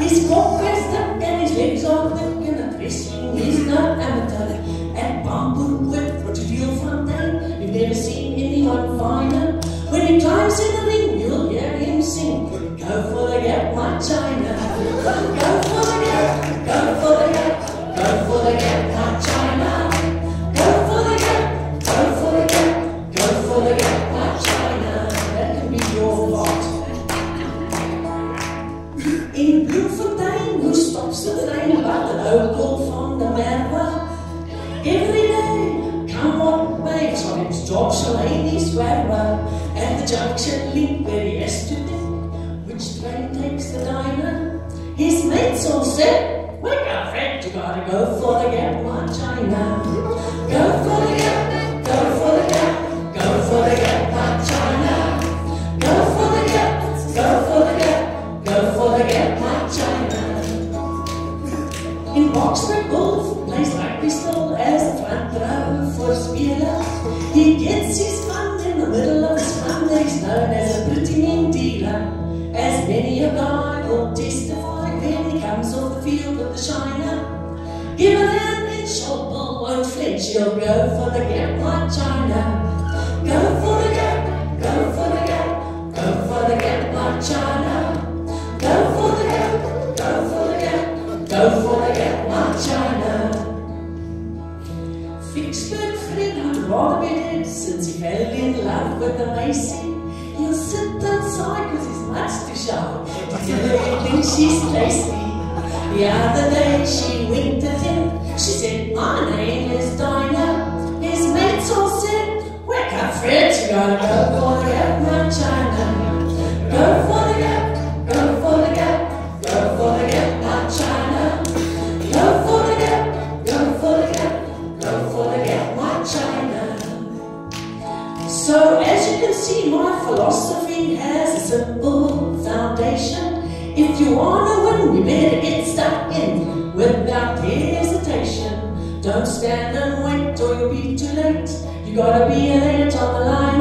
His walk pressed up and his legs are thick and the dressing is no amateur. At Bamboepoort, Rotterdam you've never seen anyone finer. When he climbs in the ring, you'll hear him sing. Go for the gap, my China. Go the about the local from the Merwe? Every day, come what may, it's on its job, so ladies swear At the junction link where think which train takes the diner. His mates all said, Wake up, friend, you gotta go for the gap, my China. Go for the gap, go for the gap, go for the gap, my China. Go for the gap, go for the gap, go for the gap, my China. In Boksburg, Wolf plays rugby still as the row for Spieler. He gets his fun in the middle of he's known as a pretty mean dealer. As many a guy will testify when he comes off the field with the shiner. Give a hand in Schoppel, won't flinch, he'll go for the gap like China. Since he fell in love with the Macy. He'll sit outside cause he's much too shy to everything she's tasty. The other day she winked at him. She said, my name is Dinah. His mates all said, wake up Fred, you gotta go for gap, my China. So as you can see, my philosophy has a simple foundation. If you wanna win, you better get stuck in without hesitation. Don't stand and wait or you'll be too late. You gotta be late on the line.